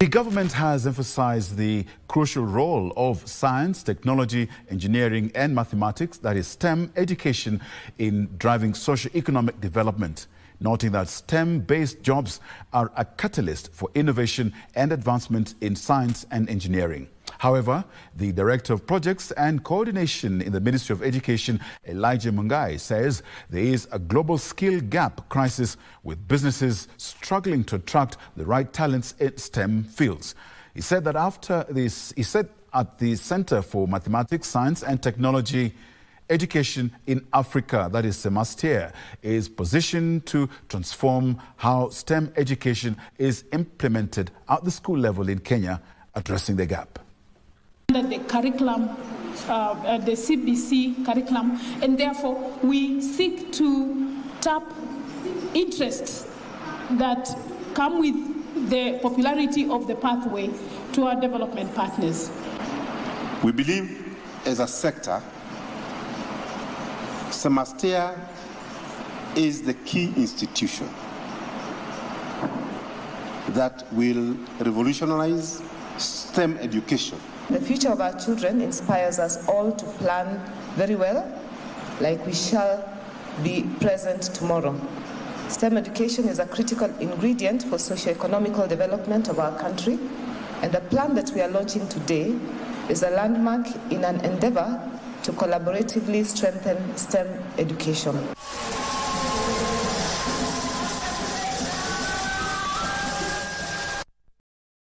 The government has emphasized the crucial role of science, technology, engineering and mathematics, that is STEM education, in driving socio-economic development, noting that STEM-based jobs are a catalyst for innovation and advancement in science and engineering. However, the Director of Projects and Coordination in the Ministry of Education, Elijah Mungai, says there is a global skill gap crisis with businesses struggling to attract the right talents in STEM fields. He said that after this, he said at the Center for Mathematics, Science and Technology Education in Africa, that is CEMASTEA, is positioned to transform how STEM education is implemented at the school level in Kenya, addressing the gap the curriculum, uh, uh, the CBC curriculum, and therefore we seek to tap interests that come with the popularity of the pathway to our development partners. We believe as a sector, CEMASTEA is the key institution that will revolutionize STEM education the future of our children inspires us all to plan very well, like we shall be present tomorrow. STEM education is a critical ingredient for socio-economical development of our country, and the plan that we are launching today is a landmark in an endeavor to collaboratively strengthen STEM education.